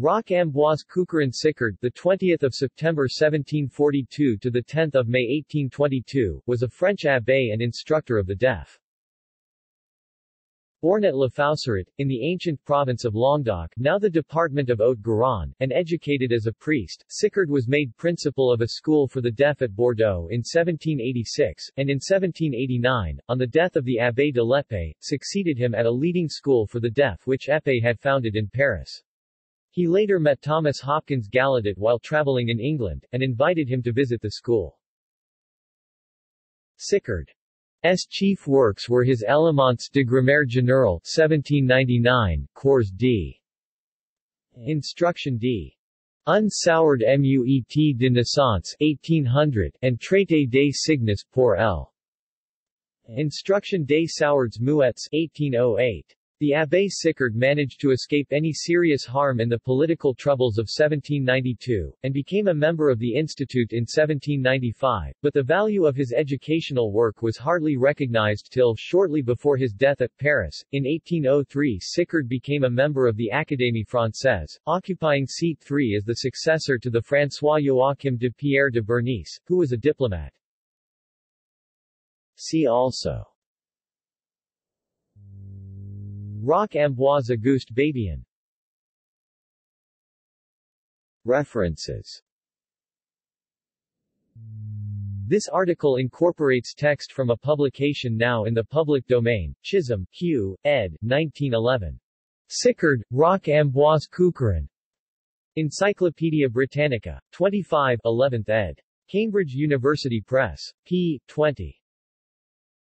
Roch Ambroise Cucurron Sicard, the 20th of September 1742 to the 10th of May 1822, was a French abbé and instructor of the deaf. Born at La Fousseret, in the ancient province of Languedoc now the department of Haute-Garonne, and educated as a priest, Sicard was made principal of a school for the deaf at Bordeaux in 1786, and in 1789, on the death of the Abbé de l'Épée, succeeded him at a leading school for the deaf which Épée had founded in Paris. He later met Thomas Hopkins Gallaudet while traveling in England, and invited him to visit the school. Sicard S. chief works were his Elements de Grammaire Générale 1799, Cours d. Instruction d. Unsoured Muet de Naissance 1800, and Traité des signes pour l. Instruction des Sourds Muets 1808. The Abbé Sicard managed to escape any serious harm in the political troubles of 1792, and became a member of the Institute in 1795, but the value of his educational work was hardly recognized till shortly before his death at Paris. In 1803 Sicard became a member of the Académie Française, occupying seat 3 as the successor to the François Joachim de Pierre de Bernis, who was a diplomat. See also Roch Ambroise Auguste Bébian References This article incorporates text from a publication now in the public domain, Chisholm, Hugh, ed. 1911. Sicard, Roch Ambroise Cucurron. Encyclopædia Britannica. 25 11th ed. Cambridge University Press. p. 20.